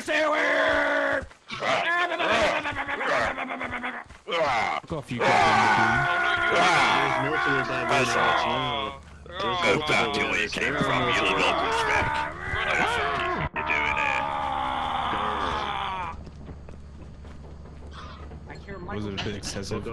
Stay away! Fuck off, you guys. Go back to where you came from, you little douchebag. Was it a bit excessive?